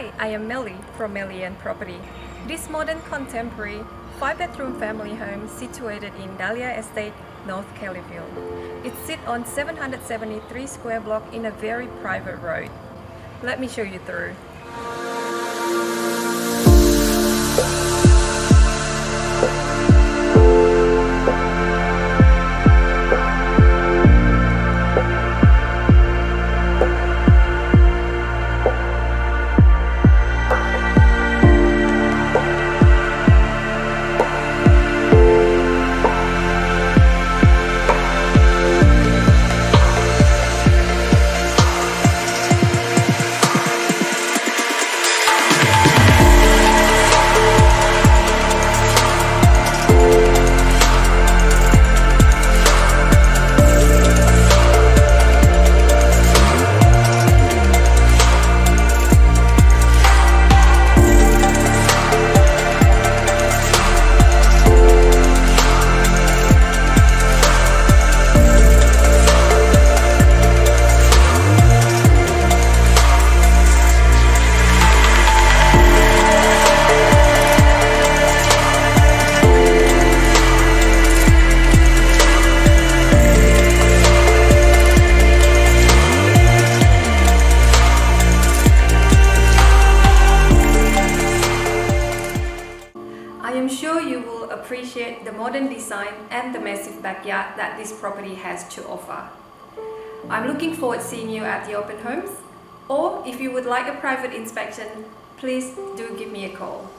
Hi, I am Melly from Melly Yan Property. This modern contemporary five bedroom family home situated in Dahlia Estate, North Kellyville. It sits on 773 square block in a very private road. Let me show you through. Sure you will appreciate the modern design and the massive backyard that this property has to offer. I'm looking forward to seeing you at the open homes or if you would like a private inspection, please do give me a call.